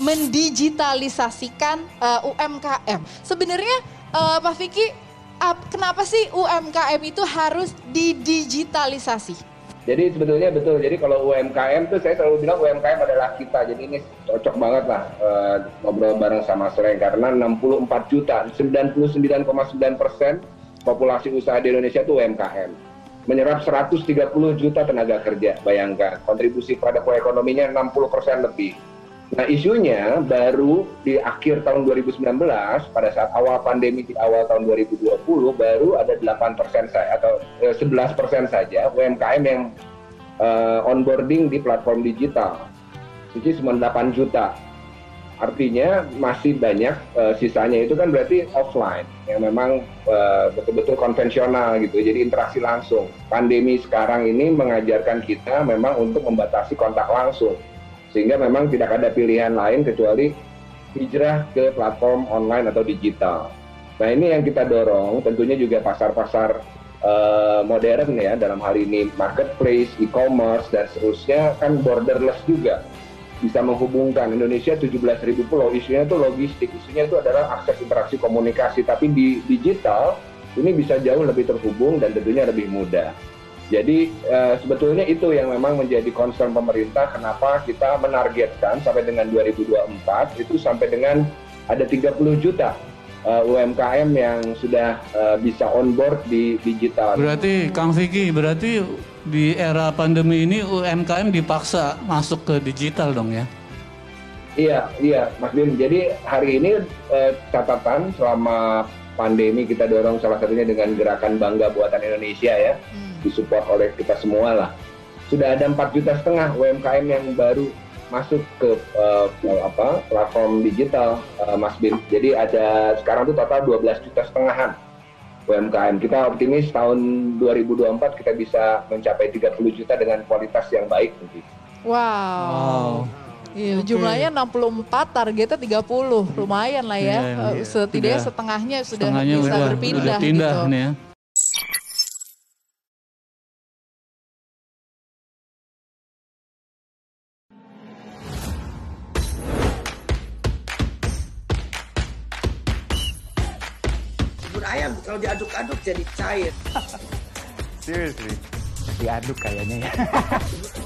mendigitalisasikan uh, UMKM. Sebenarnya uh, Pak Vicky, uh, kenapa sih UMKM itu harus didigitalisasi? Jadi sebetulnya betul. Jadi kalau UMKM tuh saya selalu bilang UMKM adalah kita. Jadi ini cocok banget lah uh, ngobrol bareng sama Sreng karena 64 juta, 99,9 persen populasi usaha di Indonesia itu UMKM. Menyerap 130 juta tenaga kerja, bayangkan. Kontribusi pada perekonominya 60 persen lebih. Nah isunya baru di akhir tahun 2019 pada saat awal pandemi di awal tahun 2020 baru ada 8 persen saja atau 11 eh, persen saja UMKM yang uh, onboarding di platform digital, which is cuma 8 juta. Artinya masih banyak uh, sisanya itu kan berarti offline yang memang betul-betul uh, konvensional gitu, jadi interaksi langsung. Pandemi sekarang ini mengajarkan kita memang untuk membatasi kontak langsung sehingga memang tidak ada pilihan lain kecuali hijrah ke platform online atau digital. Nah ini yang kita dorong, tentunya juga pasar-pasar uh, modern ya dalam hal ini marketplace, e-commerce dan seterusnya kan borderless juga. Bisa menghubungkan. Indonesia 17.000 pulau. Isunya itu logistik. Isunya itu adalah akses interaksi komunikasi. Tapi di digital ini bisa jauh lebih terhubung dan tentunya lebih mudah. Jadi uh, sebetulnya itu yang memang menjadi concern pemerintah kenapa kita menargetkan sampai dengan 2024 itu sampai dengan ada 30 juta uh, eh, UMKM yang sudah uh, bisa on board di digital. Berarti Kang Vicky, berarti di era pandemi ini UMKM dipaksa masuk ke digital dong ya? Iya, iya Mas Bim. Jadi hari ini uh, catatan selama pandemi kita dorong salah satunya dengan gerakan Bangga Buatan Indonesia ya. Hmm disupport oleh kita semua lah. Sudah ada empat juta setengah UMKM yang baru masuk ke uh, apa platform digital uh, Mas Bin. Jadi ada sekarang tuh total 12 juta setengahan UMKM. Kita optimis tahun 2024 kita bisa mencapai 30 juta dengan kualitas yang baik nanti. Wow. wow. Iya, okay. jumlahnya 64, targetnya 30. Lumayan lah ya. Yeah, yeah. Setidaknya setengahnya sudah setengahnya bisa udah, berpindah udah pindah gitu. Nih ya. ayam kalau diaduk-aduk jadi cair. Seriously? Diaduk kayaknya ya.